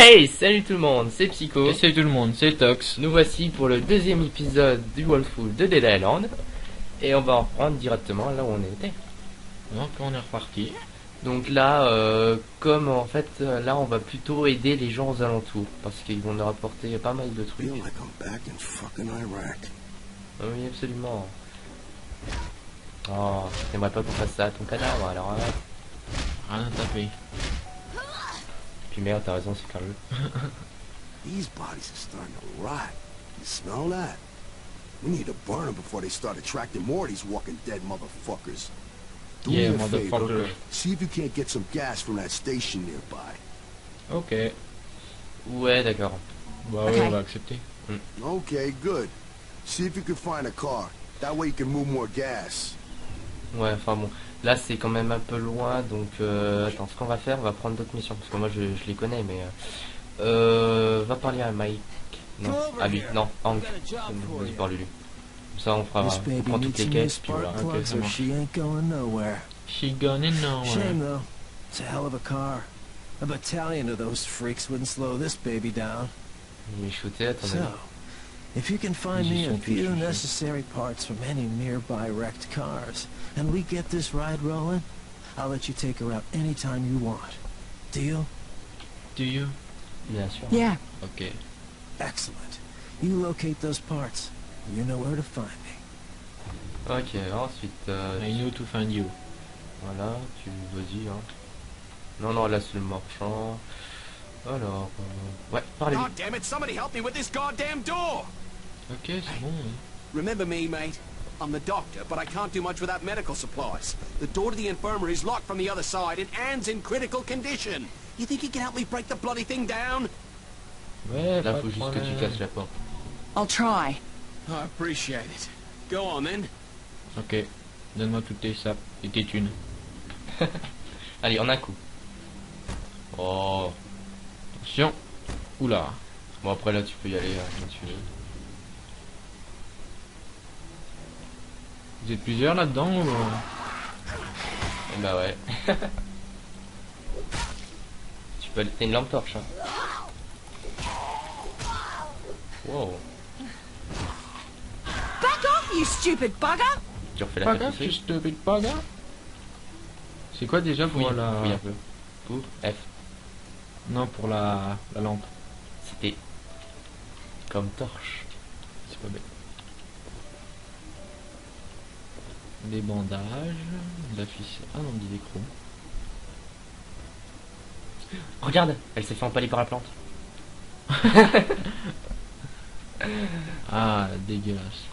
Hey, salut tout le monde, c'est Psycho. Et salut tout le monde, c'est Tox. Nous voici pour le deuxième épisode du Wolful de Dead Island. Et on va en reprendre directement là où on était. Donc on est reparti. Donc là, euh, comme en fait, là on va plutôt aider les gens aux alentours. Parce qu'ils vont nous rapporter pas mal de trucs. Ah Oui, absolument. Oh, t'aimerais pas qu'on fasse ça à ton cadavre alors hein Rien à taper. Puis merde, t'as raison, c'est Carlo. These bodies are starting to rot. You smell that? We need to burn them before they start attracting more of these walking dead motherfuckers. Do Yeah, me a favor. motherfucker. See if you can't get some gas from that station nearby. Ok. Ouais, d'accord. Bah ouais, Ok. on va accepter. Okay, good. See if you can find a car. That way you can move more gas. Ouais, enfin bon. Là c'est quand même un peu loin, donc euh, attends, ce qu'on va faire, on va prendre d'autres missions. Parce que moi je, je les connais, mais... Euh, euh, va parler à Mike. Non, à lui, non, Hank. Vas-y, parle-lui. Comme ça on fera... On prend toutes les caisses, puis voilà. ok, ça marche. she ain't going nowhere. She gone in Shame nowhere. though. It's a hell of a car. A battalion of those freaks wouldn't slow this baby down. Il est shooté, So. If you can find me a few necessary parts from any nearby wrecked cars, and we get this ride rolling, I'll let you take her out anytime you want. Deal? Do you? Bien sûr. Yeah. Ok. Excellent. You locate those parts. You know where to find me. Ok, ensuite... euh, I know to find you. Voilà, tu vas-y, hein. Non, non, là c'est le marchand. Alors... euh, Ouais, parlez-lui. God damn it, somebody help me with this goddamn door! Ok, c'est bon. Remember me, mate? I'm the doctor, but I can't do much without medical supplies. The door to the infirmary is locked from the other side, and Anne's in critical condition. You think you can help me break the bloody thing down? Ouais, Là faut juste que tu casses la porte. I'll try. I appreciate it. Go on, then. Ok. Donne-moi toutes tes sapes et tes thunes. Allez, en un coup. Oh... Attention. Oula. Bon après là tu peux y aller hein, quand tu veux. Vous êtes plusieurs là-dedans ou... euh Eh bah ouais. tu peux aller... T'as une lampe torche hein. Wow. Back off, you stupid bugger! Tu refais la je te paye pas grave. C'est quoi déjà pour Oui, la... oui un peu. Pour F. Non, pour la... la lampe. C'était... Comme torche. C'est pas bête. Des bandages, la ficelle. Ah non, des écrous. Regarde Elle s'est fait empaler par la plante. Ah, dégueulasse.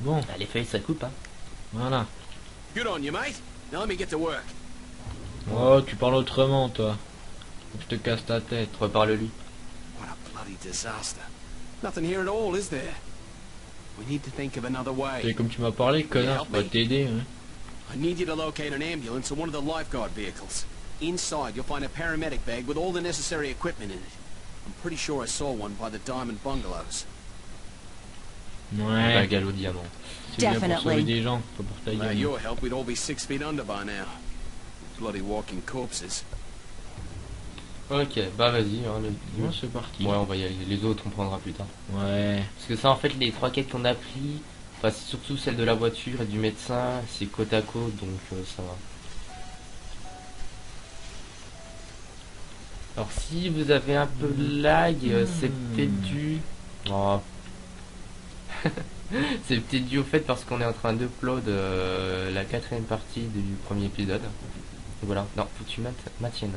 Bon, Ah, les feuilles ça coupe hein. voilà. Good on you, mate. Now let me get to work. Oh, tu parles autrement, toi. Faut que Je te casse ta tête. Reparle-lui. What a bloody disaster. Nothing here at all, is there? We need to think of another C'est way. comme tu m'as parlé, connard, help pas me? t'aider, hein. I need you to locate an ambulance or one of the lifeguard vehicles. Inside, you'll find a paramedic bag with all the necessary equipment in it. I'm pretty sure I saw one by the Diamond Bungalows. Ouais. Ouais, Bah, galop diamant. c'est bien pour Definitely. sauver des gens, pas pour ta Without gueule. your help, we'd all be six feet under by now. Bloody walking corpses. Ok, bah vas-y. Hein, le- Bon, c'est parti. Ouais on va y aller. Les autres on prendra plus tard. Ouais. Parce que ça en fait les trois quêtes qu'on a pris, enfin c'est surtout celle de la voiture et du médecin, c'est côte à côte donc euh, ça va. Alors si vous avez un peu de lag, euh, c'est peut-être dû... Oh. c'est peut-être dû au fait parce qu'on est en train d'upload euh, la quatrième partie du premier épisode. Voilà, non, faut que tu maintiennes.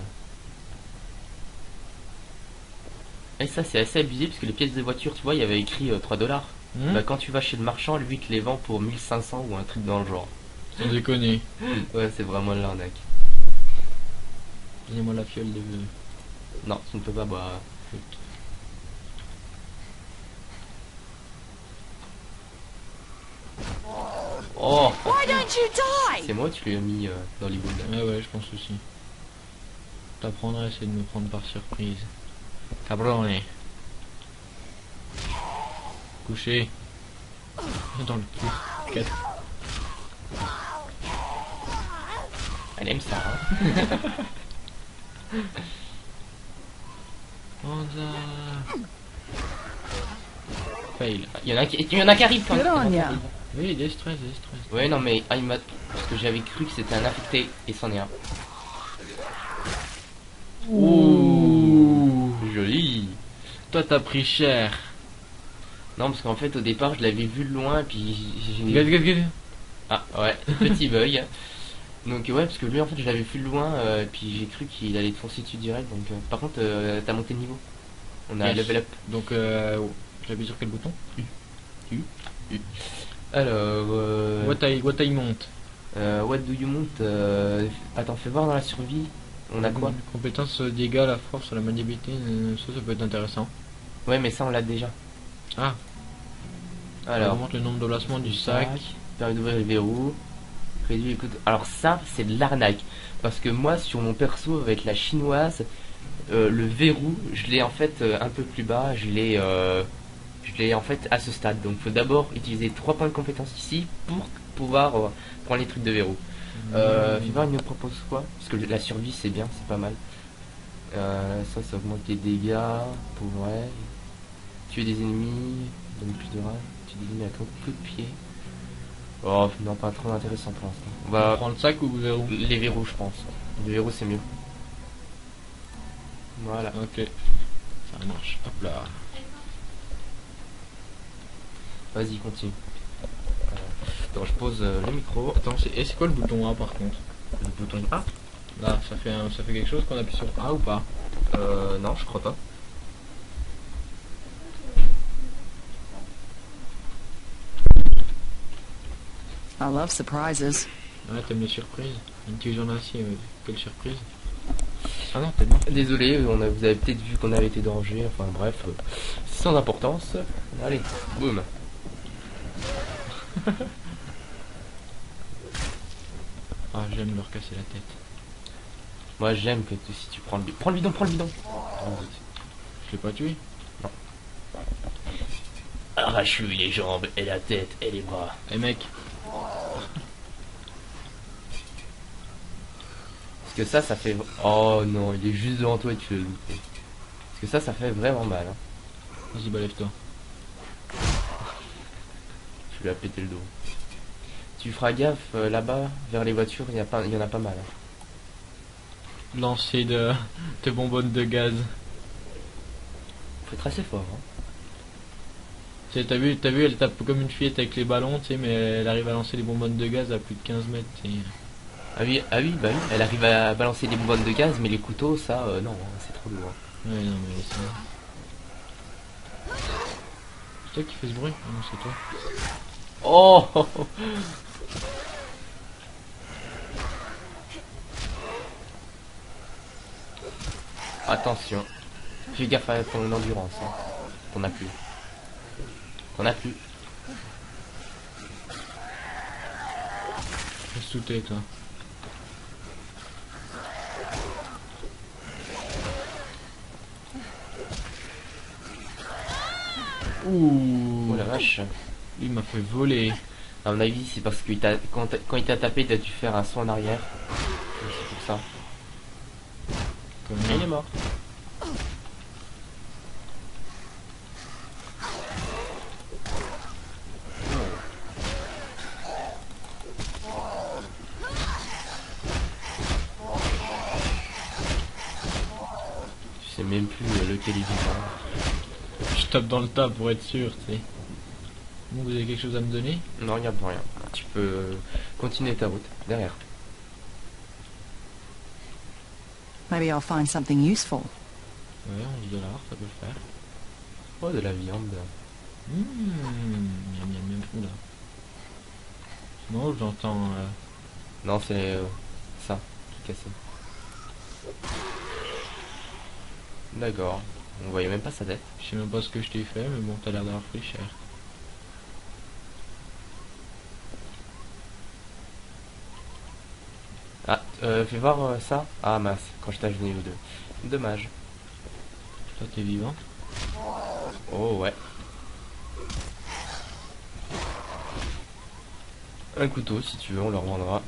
Et ça c'est assez abusé parce que les pièces de voiture, tu vois, il y avait écrit euh, 3 dollars. Hmm Bah quand tu vas chez le marchand, lui il te les vend pour 1500 ou un truc dans le genre. Sans déconner. Ouais, c'est vraiment de l'arnaque. Donnez-moi la fiole de... Non, tu ne peux pas boire. Oh Why don't you die? C'est moi tu lui as mis euh, d'Hollywood. Ouais, ouais, je pense aussi. T'apprendrais à essayer de me prendre par surprise. Cabrone. Couché. Dans le cul. Quatre. Elle aime ça, hein Hansa. Fail. Il y en a qui, il y en a qui arrivent quand on ya. Oui, des stress, des stress. Ouais, non, mais ah, il m'a- parce que j'avais cru que c'était un affecté et c'en est un. Ouh. Toi, t'as pris cher. Non, parce qu'en fait, au départ, je l'avais vu de loin, puis j'ai. Ah, ouais, petit bug. Donc, ouais, parce que lui, en fait, je l'avais vu de loin, euh, puis j'ai cru qu'il allait te foncer dessus direct. Donc, euh, par contre, euh, t'as monté de niveau. On a Yes. level up. Donc, euh, j'appuie sur quel bouton? Alors, euh, What I, what I monte. what do you mount euh, Attends, fais voir dans la survie. On a quoi? Compétence, dégâts, la force, la maniabilité, ça, ça peut être intéressant. Ouais, mais ça, on l'a déjà. Ah. Alors, augmente le nombre de placements du sac. Permet d'ouvrir les verrous. Réduit les coûts Alors ça, c'est de l'arnaque. Parce que moi, sur mon perso avec la chinoise, euh, le verrou, je l'ai en fait euh, un peu plus bas. Je l'ai, euh, je l'ai en fait à ce stade. Donc, faut d'abord utiliser trois points de compétence ici pour pouvoir euh, prendre les trucs de verrou. Euh, fais voir, il nous propose quoi? Parce que la survie, c'est bien, c'est pas mal. Euh, ça, ça augmente les dégâts. Pour vrai. Tuer des ennemis, donne plus de rage. Tuer des ennemis avec un coup de pied. Oh, non, pas trop intéressant pour l'instant. On va prendre le sac ou le verrou? Les verrous, je pense. Les verrous, c'est mieux. Voilà. Ok. Ça marche. Hop là. Vas-y, continue. Euh, Attends, je pose euh, le micro. Attends, c'est et c'est quoi le bouton A par contre? Le bouton A? Là, ça fait, un- ça fait quelque chose qu'on appuie sur A ou pas? Euh, non, je crois pas. I love surprises. Ouais, t'aimes les surprises Une petite en acier, ouais. quelle surprise Ah non, t'es bon. Désolé, on a, vous avez peut-être vu qu'on avait été danger. Enfin, bref, euh, sans importance. Allez, boum. Ah, j'aime leur casser la tête. Moi, j'aime que tu- si tu prends le bidon. Prends le bidon, prends le bidon. Je l'ai pas tué Arrache-lui les jambes et la tête et les bras. Eh mec, Parce que ça, ça fait. Oh non, il est juste devant toi et tu le loupes. Parce que ça, ça fait vraiment mal. Hein. vas-y, balève-toi. Tu lui as pété le dos. Tu feras gaffe euh, là-bas, vers les voitures, il y, a pas, y en a pas mal. hein. Lancer de, de bonbonnes de gaz. Faut être assez fort. Hein. T'as vu, t'as vu, elle tape comme une fillette avec les ballons, tu sais, mais elle arrive à lancer les bonbonnes de gaz à plus de 15 mètres. Ah oui, ah oui, bah oui, elle arrive à balancer des bonbonnes de gaz, mais les couteaux, ça, euh, non, hein, c'est trop lourd. Ouais, non, mais c'est. C'est toi qui fais ce bruit non, c'est toi. Oh. Attention. Fais gaffe à ton endurance. Hein. T'en as plus. T'en as plus. Reste tes, toi. Ouh, Oh la vache. il m'a fait voler. À mon avis, c'est parce que t'a- quand, il t'a tapé, t'as dû faire un saut en arrière. C'est pour ça. Comme il est mort. Tu sais même plus euh, lequel est vivant. Tape dans le tas pour être sûr, tu sais. Vous avez quelque chose à me donner? Non, il a rien. Tu peux euh, continuer ta route. Derrière. Maybe I'll find something useful. Ouais, 11 dollars, ça peut le faire. Oh, de la viande. Mmh, miam miam miam fou là. Non, j'entends. euh, Non, c'est euh, ça qui est cassé. D'accord. On voyait même pas sa tête. Je sais même pas ce que je t'ai fait, mais bon, t'as l'air d'avoir pris cher. Ah, euh, fais voir euh, ça. Ah mince, quand je t'ai ou deux. Dommage. Toi, t'es vivant. Oh ouais. Un couteau si tu veux, on le revendra.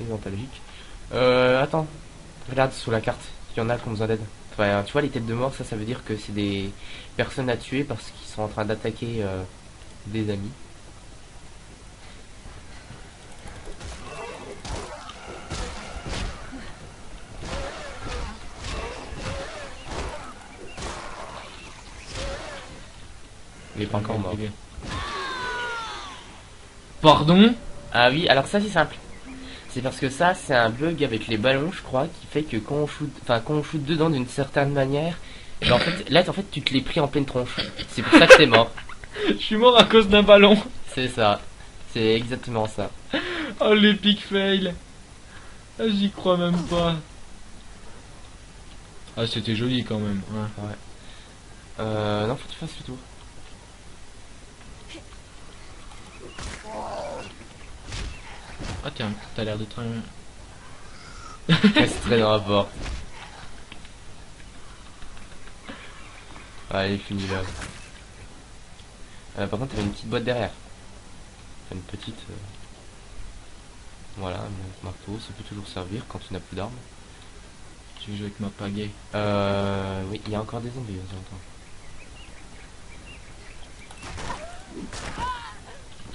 Et. Euh, attends. Regarde sous la carte. Il y en a qui ont besoin d'aide. Enfin, tu vois, les têtes de mort, ça, ça veut dire que c'est des personnes à tuer parce qu'ils sont en train d'attaquer euh, des amis. Il est pas encore mort. Pardon? Ah oui, alors ça c'est simple. C'est parce que ça, c'est un bug avec les ballons, je crois, qui fait que quand on shoot, enfin quand on shoot dedans d'une certaine manière, ben, en fait, là en fait tu te l'es pris en pleine tronche. C'est pour ça que t'es mort. Je suis mort à cause d'un ballon. C'est ça. C'est exactement ça. Oh l'épic fail. Ah, J'y crois même pas. Ah c'était joli quand même. hein. Euh, non, faut que tu fasses le tour. Ah tiens, t'as l'air d'être un... Reste très dans la porte. Allez, fini là. Euh, par contre, t'avais une petite boîte derrière. Enfin, une petite. euh, Voilà, un marteau, ça peut toujours servir quand tu n'as plus d'armes. Tu joues avec ma pagaie. Euh, oui, il y a encore des zombies, on entend.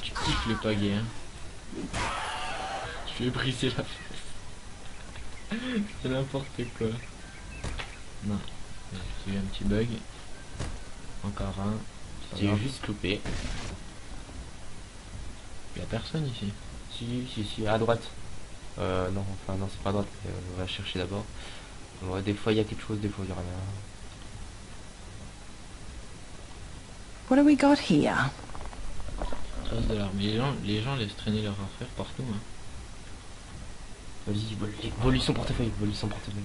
Tu kiffes le pagaie hein? Je vais briser la fesse. C'est n'importe quoi. Non. J'ai eu un petit bug. Encore un. J'ai juste loupé. Y a personne ici. Si, si, si, à droite. Euh, non, enfin, non, c'est pas à droite. mais, euh, on va chercher d'abord. Ouais, des fois il y a quelque chose, des fois il y a rien. What do we got here? De l'arme. Les gens, les gens laissent traîner leurs affaires partout. Hein. Vas-y, vole, vole son portefeuille, vole son portefeuille.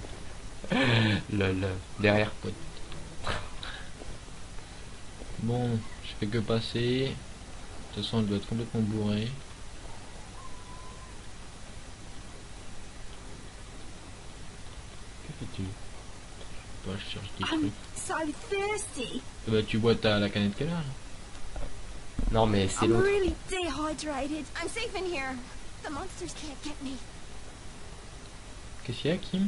le, le, derrière, pote. Bon, je fais que passer. De toute façon, elle doit être complètement bourrée. Que fais-tu? Bah, je cherche des I'm trucs. so thirsty. Bah, tu bois ta, la canette qu'elle a. Non, mais c'est l'autre. really dehydrated. I'm safe in here. The monsters can't get me. Qu'est-ce qu'il y a, Kim?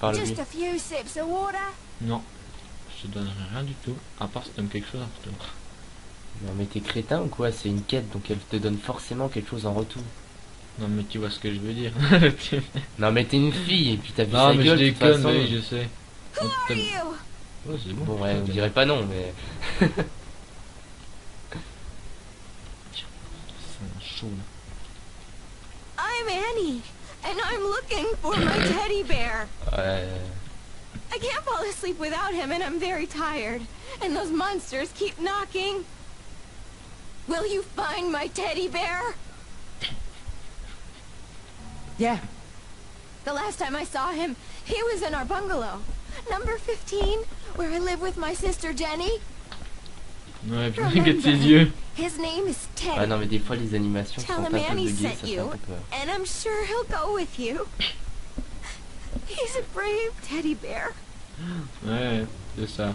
Parle lui. Just a few sips of water. Non. Je te donnerai rien du tout. À part si tu me quelque chose en retour. Non, mais t'es crétin ou quoi? C'est une quête, donc elle te donne forcément quelque chose en retour. Non, mais tu vois ce que je veux dire. Non, mais t'es une fille, et puis t'as vu non, sa mais je gueule, de toute déconne, façon. oui, je sais. Oh? Oh, bon. Bon, ouais, on dirait pas non, mais... looking for my teddy bear. Ouais... I can't fall asleep without him, and I'm very tired. And those monsters keep knocking. Will you find my teddy bear? Yeah, The last time I saw him, he was in our bungalow. Number 15, where I live with my sister Jenny. Ouais, puis regarde ses yeux. His name is Ted. Ah non, mais des fois les animations Tell sont un him peu Annie buggées, ça fait you. un peu peur. And I'm sure he'll go with you. He's a brave teddy bear. Ouais, c'est ça.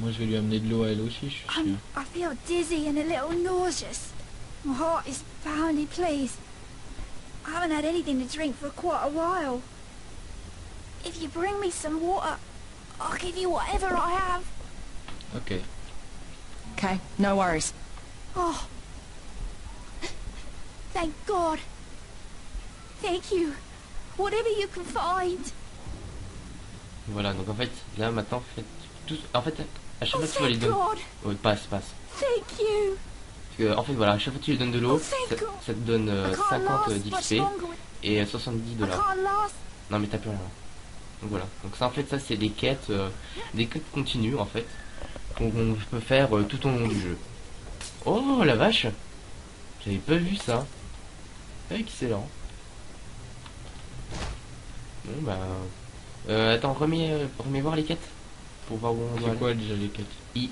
Moi, je vais lui amener de l'eau à elle aussi, je suis sûr. I'm, I feel dizzy and a little nauseous. My heart is pounding, please. I haven't had anything to drink for quite a while. If you bring me some water, I'll give you whatever I have. Ok. okay, no worries. Oh. Thank God. Thank you. Whatever you can find. Voilà, donc en fait, là maintenant, faites tout... En fait, à chaque Oh, fois que tu vas lui donner... Passe, passe. Thank you. Parce que, en fait, voilà, à chaque fois que tu lui donnes de l'eau, Oh, thank ça, God. ça te donne euh, I can't 50 last d'XP much longer with... et euh, 70 I dollars. Non, mais t'as plus rien. Donc voilà. Donc ça, en fait, ça, c'est des quêtes, euh, des quêtes continues, en fait, qu'on peut faire euh, tout au long du jeu. Oh, la vache J'avais pas vu ça. Excellent. Bon, bah... Euh, attends, remets, euh, remets voir les quêtes. Pour voir où on doit C'est aller. quoi déjà les quêtes? I.